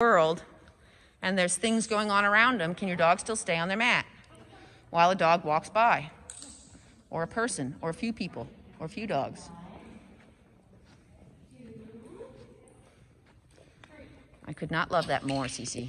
world and there's things going on around them, can your dog still stay on their mat while a dog walks by? Or a person, or a few people, or a few dogs? I could not love that more, Cece.